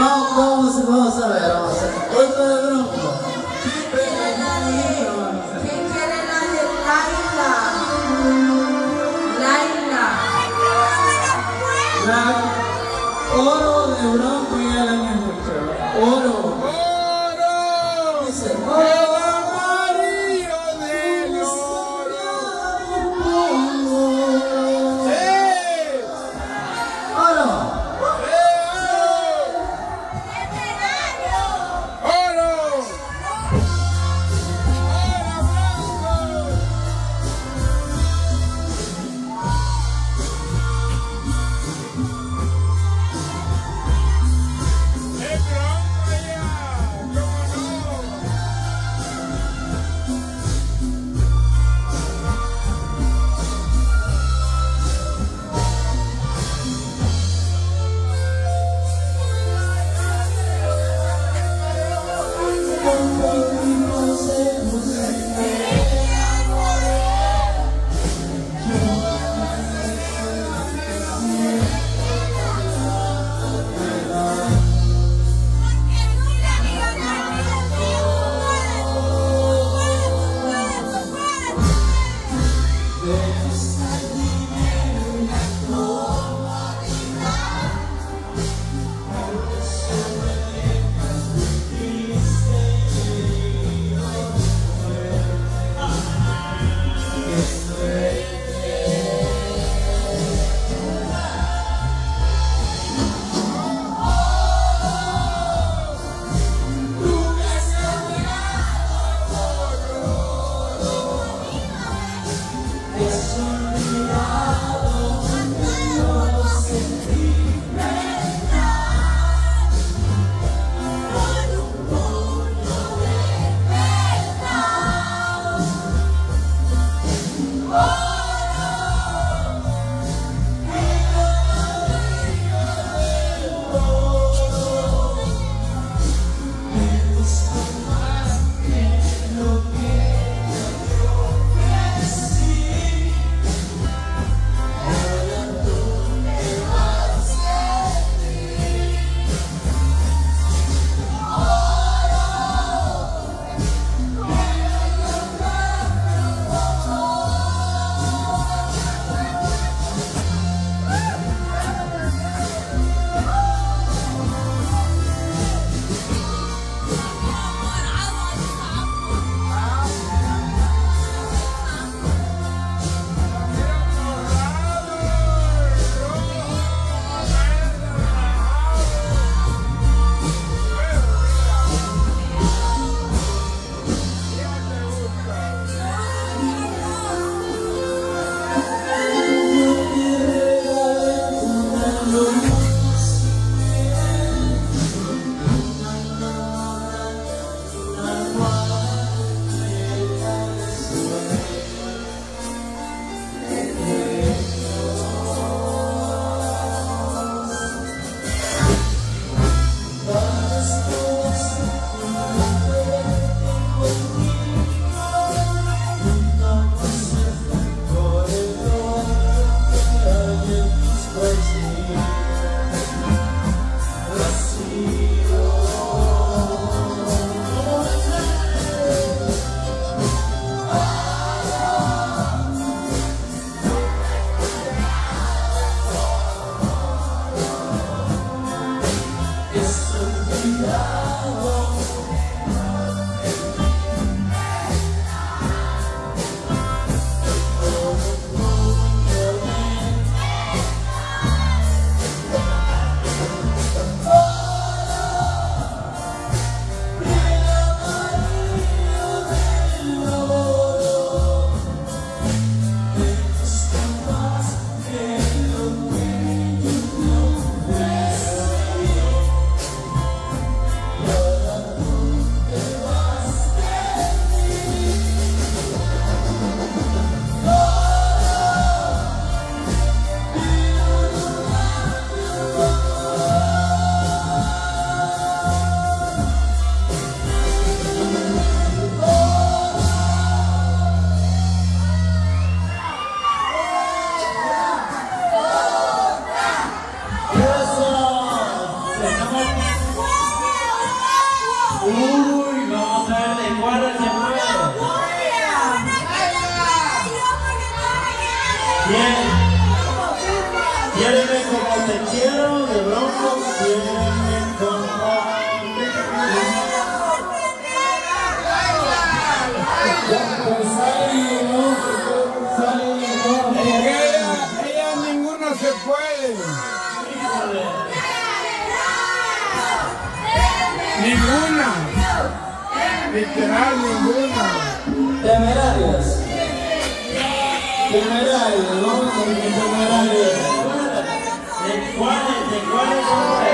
Vamos, a ver, vamos a ver. Otro de bronco. ¿Quién quiere la de? ¿Quién quiere la de Laila? Laila. Oro de bronco. Literal, ninguna. Temerarios. Temerarios, vamos con temerarios. ¿De cuáles? ¿De cuáles son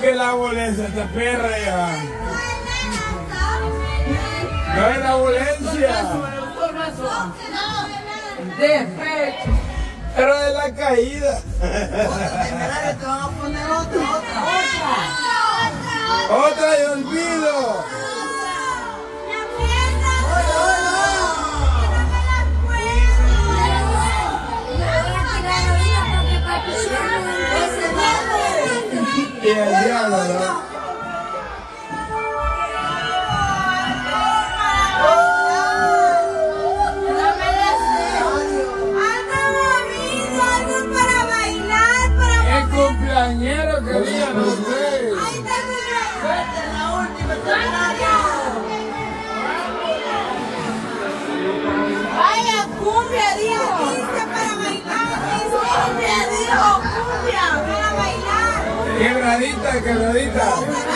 que la ambulancia esta perra ya. No es la ambulancia, Despecho. pero de la caída. Temerario, te van a poner otra, otra. Otra de olvido. Y el diablo, ¿no? El Quebradita, quebradita.